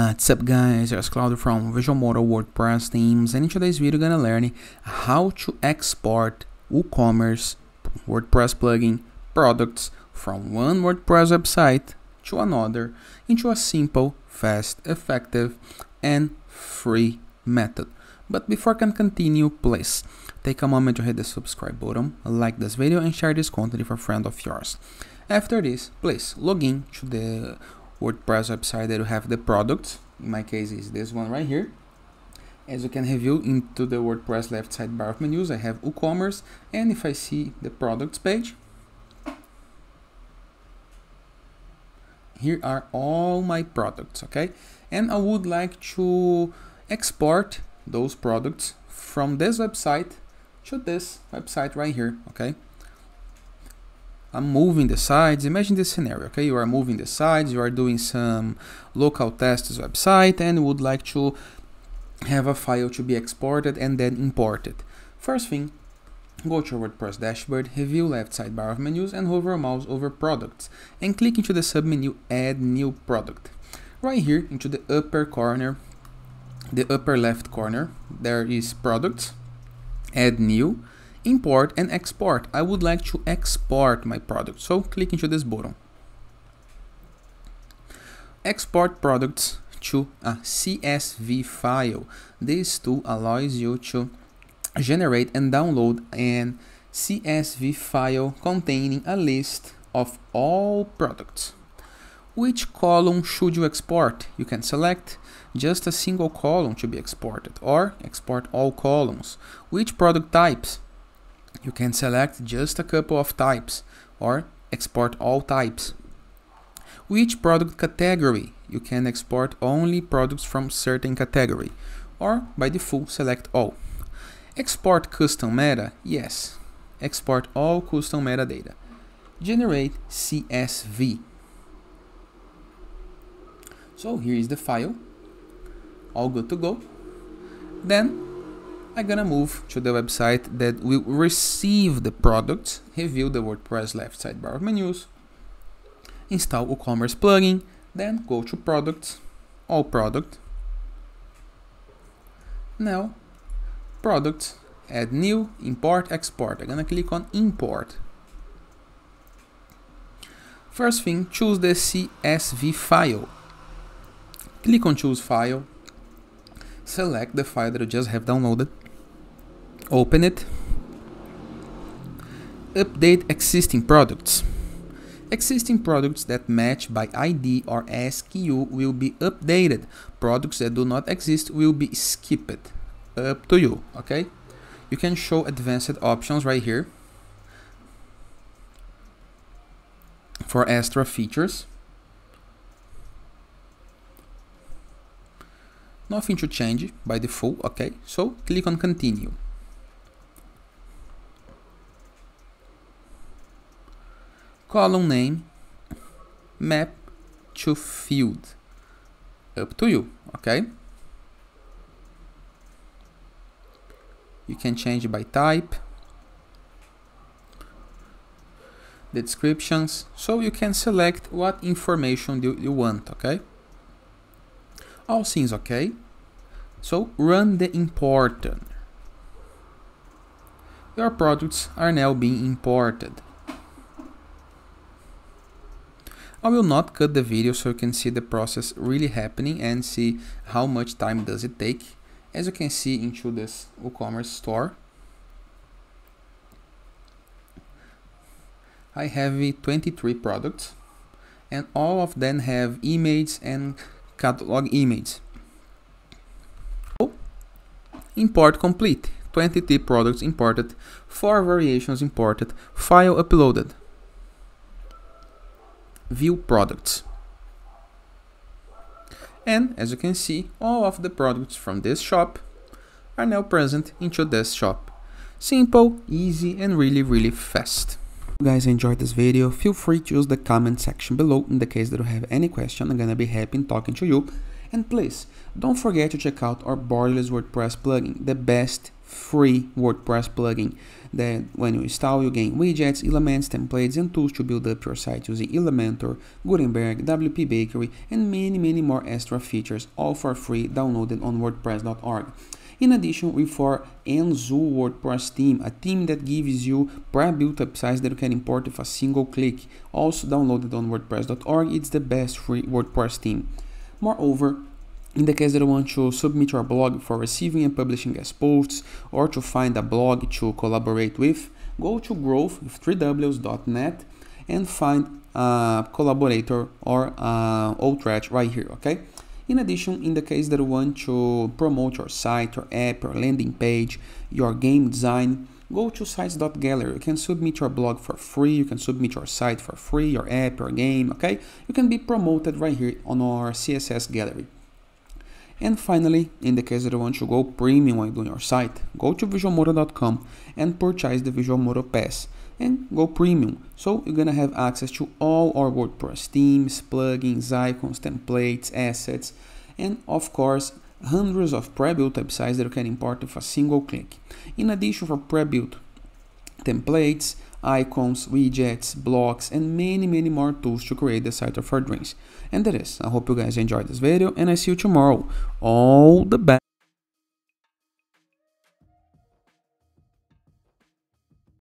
What's up guys, it's Claudio from Visualmodo WordPress themes and in today's video we're gonna learn how to export WooCommerce WordPress plugin products from one WordPress website to another into a simple, fast, effective and free method. But before I can continue, please take a moment to hit the subscribe button, like this video and share this content with a friend of yours. After this, please log in to the WordPress website that you have the products. In my case, is this one right here. As you can review into the WordPress left sidebar of menus, I have WooCommerce, and if I see the products page, here are all my products, okay? And I would like to export those products from this website to this website right here, okay? I'm moving the sides. Imagine this scenario, okay? You are moving the sides, you are doing some local tests website and would like to have a file to be exported and then imported. First thing, go to your WordPress dashboard, review left sidebar of menus and hover mouse over products and click into the submenu add new product. Right here into the upper corner, the upper left corner, there is products, add new import and export. I would like to export my product. So click into this button. Export products to a CSV file. This tool allows you to generate and download an CSV file containing a list of all products. Which column should you export? You can select just a single column to be exported or export all columns. Which product types? You can select just a couple of types or export all types. Which product category? You can export only products from certain category or by default select all. Export custom meta? Yes. Export all custom metadata. Generate CSV. So here is the file. All good to go. Then I'm gonna move to the website that will receive the product, review the WordPress left sidebar of menus, install WooCommerce plugin, then go to products, all product. Now, products, add new, import, export. I'm gonna click on import. First thing, choose the CSV file. Click on choose file, select the file that you just have downloaded. Open it. Update existing products. Existing products that match by ID or SKU will be updated. Products that do not exist will be skipped. Up to you okay? You can show advanced options right here for extra features nothing to change by default okay? So click on continue. Column name map to field. Up to you okay? You can change by type. The descriptions. So you can select what information you, you want okay all seems okay? So run the importer your products are now being imported. I will not cut the video so you can see the process really happening and see how much time does it take. As you can see into this WooCommerce store, I have 23 products and all of them have images and catalog images. Import complete. 23 products imported, 4 variations imported, file uploaded view products. And as you can see, all of the products from this shop are now present into this shop. Simple, easy, and really, really fast. You guys enjoyed this video, feel free to use the comment section below in the case that you have any question. I'm gonna be happy in talking to you. And please, don't forget to check out our Borderless WordPress plugin, the best free WordPress plugin that when you install you gain widgets, elements, templates and tools to build up your site using Elementor, Gutenberg, WP Bakery and many many more extra features all for free downloaded on wordpress.org. In addition, we for Enzo WordPress theme, a theme that gives you pre-built websites that you can import with a single click. Also downloaded on wordpress.org, it's the best free WordPress theme. Moreover, in the case that you want to submit your blog for receiving and publishing guest posts or to find a blog to collaborate with, go to growth with 3ws.net and find a collaborator or a Outreach right here, okay? In addition, in the case that you want to promote your site, your app, your landing page, your game design, go to sites.gallery. You can submit your blog for free, you can submit your site for free, your app, your game, okay? You can be promoted right here on our CSS gallery. And finally, in the case that you want to go premium doing your site, go to visualmodo.com and purchase the Visual Visualmodo Pass and go premium. So you're gonna have access to all our WordPress themes, plugins, icons, templates, assets, and of course, hundreds of pre-built websites that you can import with a single click. In addition for pre-built templates, icons, widgets, blocks, and many, many more tools to create the site of our dreams. And that is, I hope you guys enjoyed this video, and I see you tomorrow. All the best.